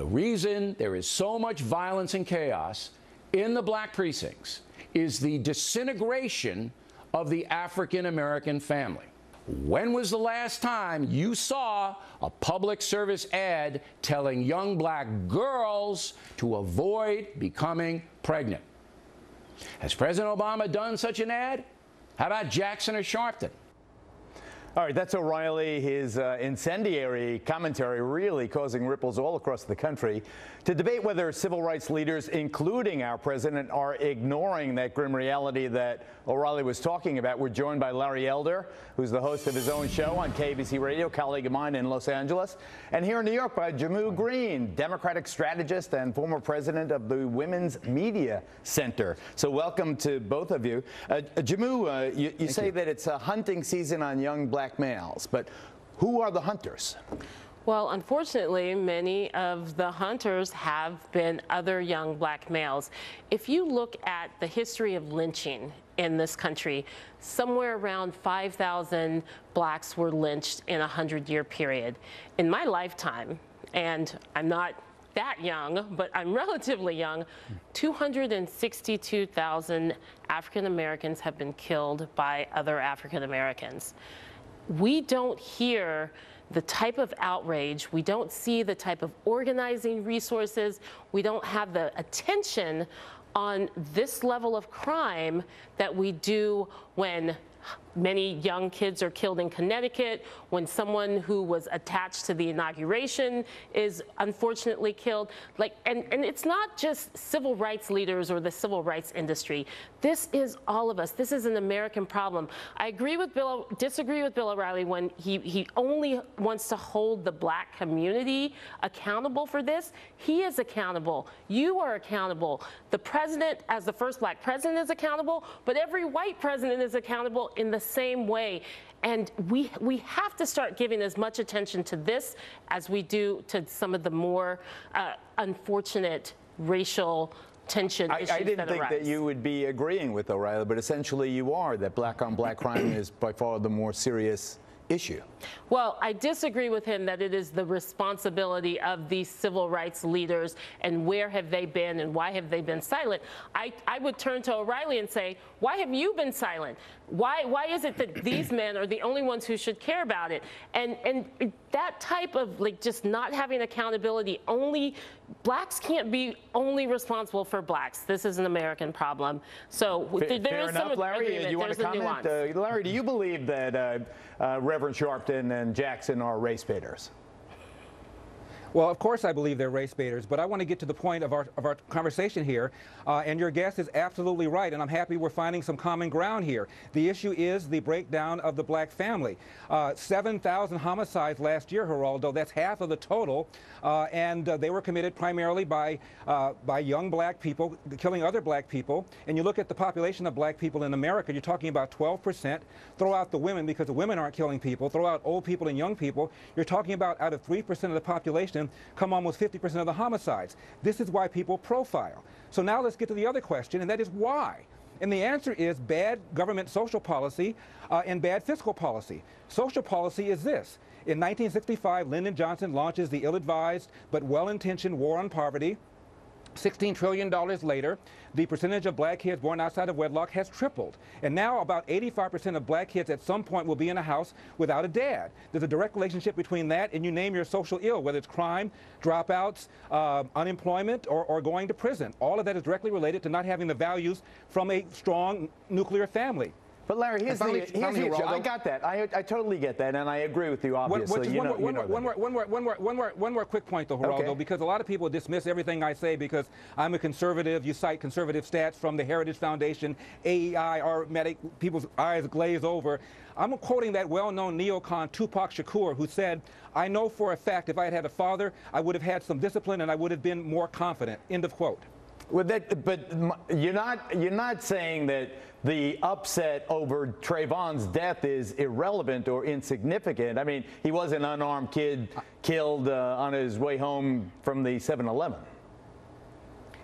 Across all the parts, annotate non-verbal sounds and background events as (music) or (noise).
The reason there is so much violence and chaos in the black precincts is the disintegration of the African American family. When was the last time you saw a public service ad telling young black girls to avoid becoming pregnant? Has President Obama done such an ad? How about Jackson or Sharpton? All right, that's O'Reilly. His uh, incendiary commentary really causing ripples all across the country to debate whether civil rights leaders, including our president, are ignoring that grim reality that O'Reilly was talking about. We're joined by Larry Elder, who's the host of his own show on KBC Radio, colleague of mine in Los Angeles, and here in New York by Jehmu Greene, Democratic strategist and former president of the Women's Media Center. So welcome to both of you. Uh, Jehmu, uh, you, you say you. that it's a hunting season on young black black males. But who are the hunters? Well, unfortunately, many of the hunters have been other young black males. If you look at the history of lynching in this country, somewhere around 5,000 blacks were lynched in a 100-year period. In my lifetime, and I'm not that young, but I'm (laughs) relatively young, 262,000 African Americans have been killed by other African Americans we don't hear the type of outrage, we don't see the type of organizing resources, we don't have the attention on this level of crime that we do when Many young kids are killed in Connecticut when someone who was attached to the inauguration is unfortunately killed. Like, and, and it's not just civil rights leaders or the civil rights industry. This is all of us. This is an American problem. I agree with Bill, disagree with Bill O'Reilly when he, he only wants to hold the black community accountable for this. He is accountable. You are accountable. The president, as the first black president, is accountable, but every white president is accountable in the same way. And we, we have to start giving as much attention to this as we do to some of the more uh, unfortunate racial tension I, issues I didn't that think that you would be agreeing with O'Reilly, but essentially you are, that black on black crime is by far the more serious issue. Well, I disagree with him that it is the responsibility of these civil rights leaders and where have they been and why have they been silent. I, I would turn to O'Reilly and say, why have you been silent? Why, why is it that these (coughs) men are the only ones who should care about it? And, and that type of like just not having accountability, only blacks can't be only responsible for blacks. This is an American problem. So fair, there fair is enough, some Larry, agreement. You want to comment? Uh, Larry, do you believe that uh, uh, Reverend Sharpton and Jackson are race baiters? Well, of course I believe they're race baiters, but I want to get to the point of our, of our conversation here. Uh, and your guest is absolutely right, and I'm happy we're finding some common ground here. The issue is the breakdown of the black family. Uh, 7,000 homicides last year, Geraldo, that's half of the total, uh, and uh, they were committed primarily by, uh, by young black people killing other black people. And you look at the population of black people in America, you're talking about 12%. Throw out the women because the women aren't killing people. Throw out old people and young people. You're talking about out of 3% of the population, come almost 50% of the homicides. This is why people profile. So now let's get to the other question, and that is why. And the answer is bad government social policy uh, and bad fiscal policy. Social policy is this. In 1965, Lyndon Johnson launches the ill-advised but well-intentioned war on poverty. $16 trillion later, the percentage of black kids born outside of wedlock has tripled. And now about 85% of black kids at some point will be in a house without a dad. There's a direct relationship between that and you name your social ill, whether it's crime, dropouts, uh, unemployment, or, or going to prison. All of that is directly related to not having the values from a strong nuclear family. But Larry, here's finally, the, here's the issue. I got that. I, I totally get that, and I agree with you, obviously. One, more, one, more, one, more, one, more, one, more, one, more, one more quick point, though, Geraldo, okay. because a lot of people dismiss everything I say because I'm a conservative. You cite conservative stats from the Heritage Foundation, AEI, or medic, people's eyes glaze over. I'm quoting that well-known neocon Tupac Shakur, who said, I know for a fact if I had had a father, I would have had some discipline and I would have been more confident. End of quote. Well, that, but you're not you're not saying that the upset over Trayvon's death is irrelevant or insignificant. I mean, he was an unarmed kid killed uh, on his way home from the 7-Eleven.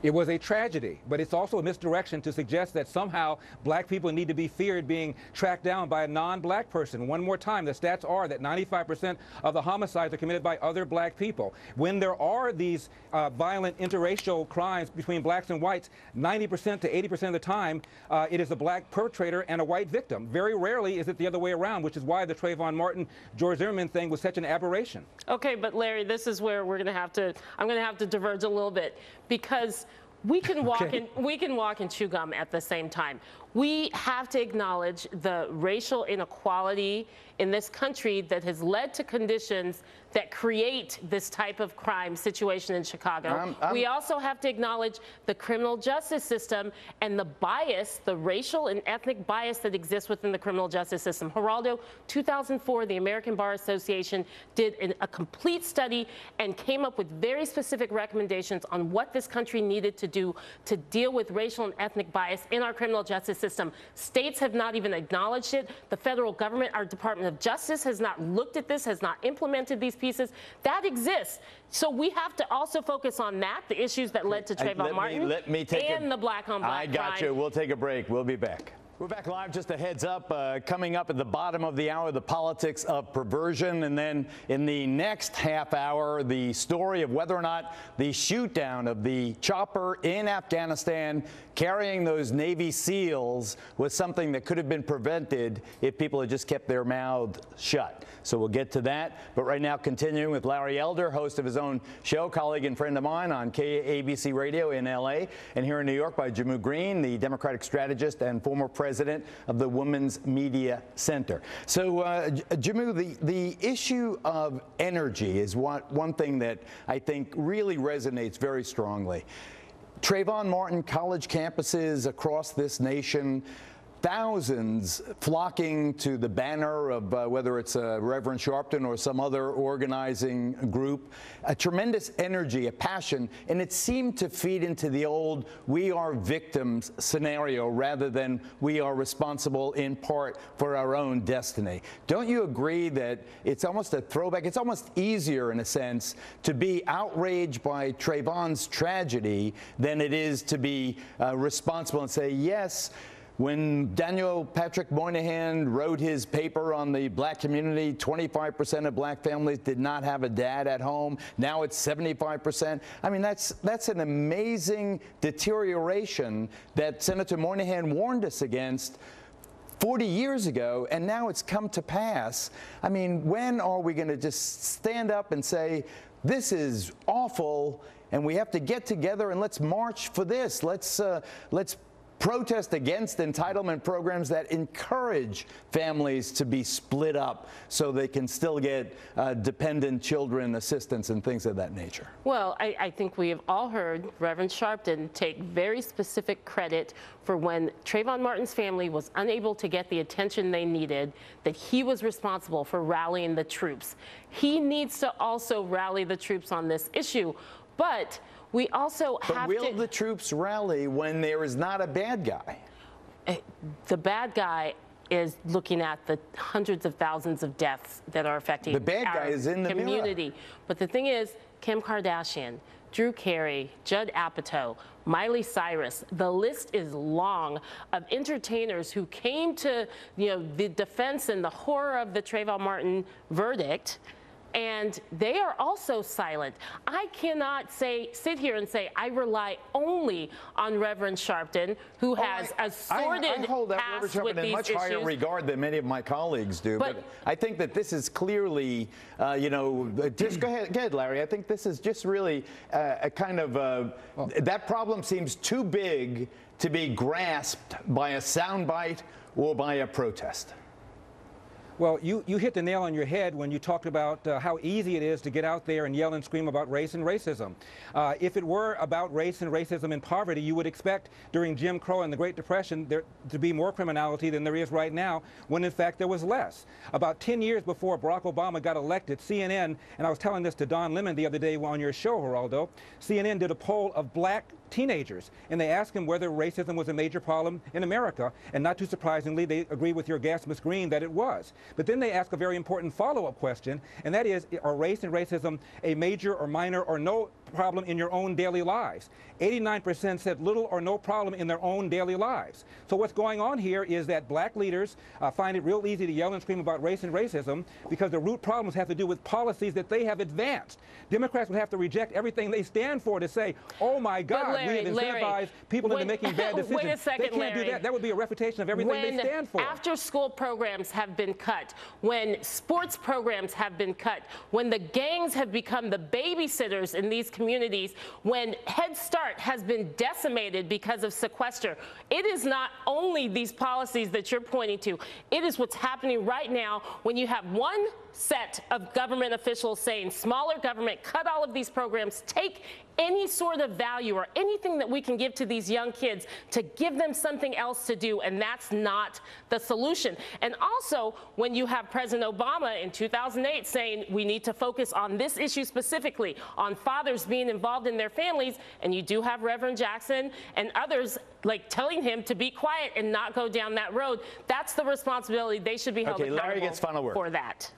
It was a tragedy, but it's also a misdirection to suggest that somehow black people need to be feared being tracked down by a non-black person. One more time, the stats are that 95% of the homicides are committed by other black people. When there are these uh, violent interracial crimes between blacks and whites, 90% to 80% of the time, uh, it is a black perpetrator and a white victim. Very rarely is it the other way around, which is why the Trayvon Martin, George Zimmerman thing was such an aberration. Okay, but Larry, this is where we're going to have to, I'm going to have to diverge a little bit because we can walk okay. and we can walk and chew gum at the same time. We have to acknowledge the racial inequality in this country that has led to conditions that create this type of crime situation in Chicago. Um, um, we also have to acknowledge the criminal justice system and the bias, the racial and ethnic bias that exists within the criminal justice system. Geraldo, 2004, the American Bar Association did an, a complete study and came up with very specific recommendations on what this country needed to do to deal with racial and ethnic bias in our criminal justice system. States have not even acknowledged it. The federal government, our Department of Justice has not looked at this, has not implemented these pieces. That exists. So we have to also focus on that, the issues that led to Trayvon let Martin me, let me take and a, the black on black I got crime. you. We'll take a break. We'll be back. We're back live. Just a heads up, uh, coming up at the bottom of the hour, the politics of perversion. And then in the next half hour, the story of whether or not the shoot down of the chopper in Afghanistan carrying those Navy SEALs was something that could have been prevented if people had just kept their mouths shut. So we'll get to that. But right now, continuing with Larry Elder, host of his own show, colleague and friend of mine on KABC Radio in LA, and here in New York by Jehmu Greene, the Democratic strategist and former president of the Women's Media Center. So, uh, Jehmu, the, the issue of energy is what, one thing that I think really resonates very strongly. Trayvon Martin college campuses across this nation thousands flocking to the banner of uh, whether it's uh, Reverend Sharpton or some other organizing group. A tremendous energy, a passion, and it seemed to feed into the old we are victims scenario rather than we are responsible in part for our own destiny. Don't you agree that it's almost a throwback? It's almost easier, in a sense, to be outraged by Trayvon's tragedy than it is to be uh, responsible and say, yes, when Daniel Patrick Moynihan wrote his paper on the black community, 25% of black families did not have a dad at home. Now it's 75%. I mean, that's, that's an amazing deterioration that Senator Moynihan warned us against 40 years ago, and now it's come to pass. I mean, when are we going to just stand up and say, this is awful, and we have to get together and let's march for this. Let's uh, let's protest against entitlement programs that encourage families to be split up so they can still get uh, dependent children assistance and things of that nature? Well, I, I, think we have all heard Reverend Sharpton take very specific credit for when Trayvon Martin's family was unable to get the attention they needed, that he was responsible for rallying the troops. He needs to also rally the troops on this issue. But we also but have will to. the troops rally when there is not a bad guy? Eh, the bad guy is looking at the hundreds of thousands of deaths that are affecting the bad guy is in the community. Mirror. But the thing is, Kim Kardashian, Drew Carey, Judd Apatow, Miley Cyrus. The list is long of entertainers who came to you know the defense and the horror of the Trayvon Martin verdict and they are also silent. I cannot say sit here and say I rely only on Reverend Sharpton, who oh, has I, a sordid I, I hold that Reverend Sharpton in much issues. higher regard than many of my colleagues do. But, but I think that this is clearly, uh, you know, just go ahead, go ahead, Larry. I think this is just really uh, a kind of uh, well, that problem seems too big to be grasped by a soundbite or by a protest. Well, you, you hit the nail on your head when you talked about uh, how easy it is to get out there and yell and scream about race and racism. Uh, if it were about race and racism and poverty, you would expect during Jim Crow and the Great Depression there to be more criminality than there is right now, when in fact there was less. About 10 years before Barack Obama got elected, CNN, and I was telling this to Don Lemon the other day on your show, Geraldo, CNN did a poll of black teenagers and they ask them whether racism was a major problem in America. And not too surprisingly, they agree with your guest, Ms. Greene, that it was. But then they ask a very important follow up question, and that is are race and racism a major or minor or no problem in your own daily lives? 89% said little or no problem in their own daily lives. So what's going on here is that black leaders uh, find it real easy to yell and scream about race and racism because the root problems have to do with policies that they have advanced. Democrats would have to reject everything they stand for to say, oh my God, Larry, we have Larry, incentivized people when, into making bad decisions. (laughs) Wait a second, they can't Larry. do that. That would be a refutation of everything when they stand for. After school programs have been cut, when sports programs have been cut, when the gangs have become the babysitters in these communities, when Head Start has been decimated because of sequester, it is not only these policies that you're pointing to, it is what's happening right now when you have one set of government officials saying smaller government, cut all of these programs, take any sort of value or anything that we can give to these young kids to give them something else to do, and that's not the solution. And also, when you have President Obama in 2008 saying we need to focus on this issue specifically, on fathers being involved in their families, and you do have Reverend Jackson and others like telling him to be quiet and not go down that road, that's the responsibility. They should be held Okay, Larry accountable gets final word. for that.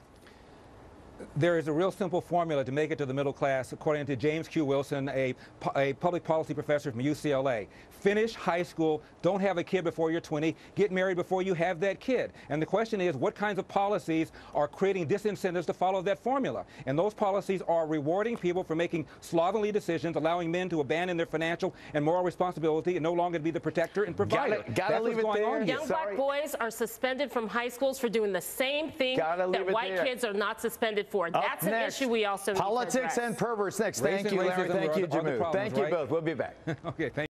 There is a real simple formula to make it to the middle class, according to James Q. Wilson, a, a public policy professor from UCLA. Finish high school, don't have a kid before you're 20, get married before you have that kid. And the question is, what kinds of policies are creating disincentives to follow that formula? And those policies are rewarding people for making slovenly decisions, allowing men to abandon their financial and moral responsibility and no longer be the protector and provider. Gotta- gotta That's leave what's it there. on. Young Sorry. black boys are suspended from high schools for doing the same thing Gotta that white there. kids are not suspended for. Up That's an next, issue we also need to Politics and perverts next. Race Thank and you, Larry. Thank you, the- Jehmu. Thank you right? both. We'll be back. (laughs) Okay, thank